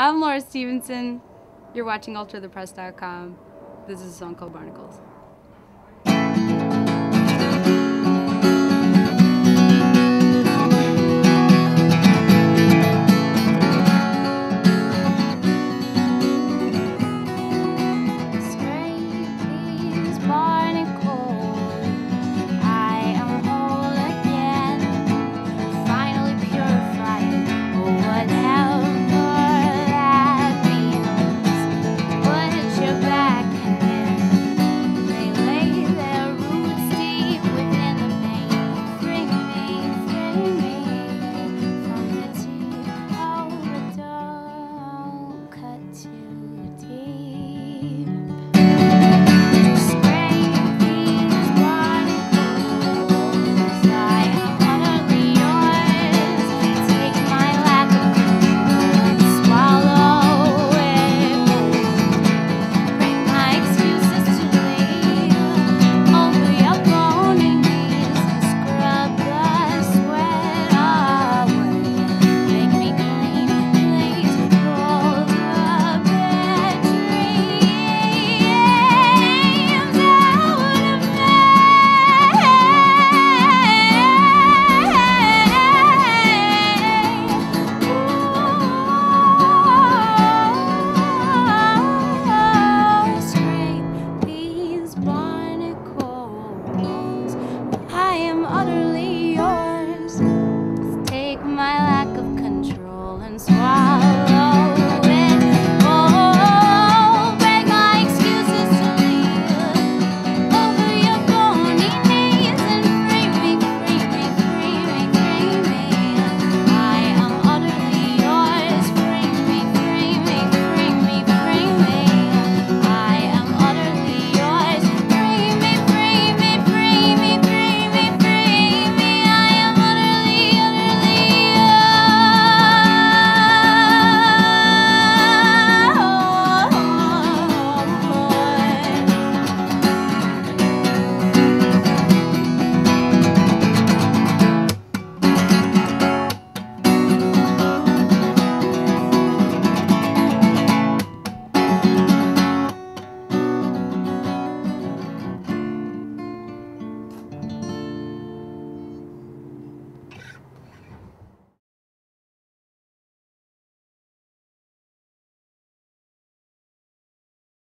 I'm Laura Stevenson. You're watching UltraThePress.com. This is a song called Barnacles.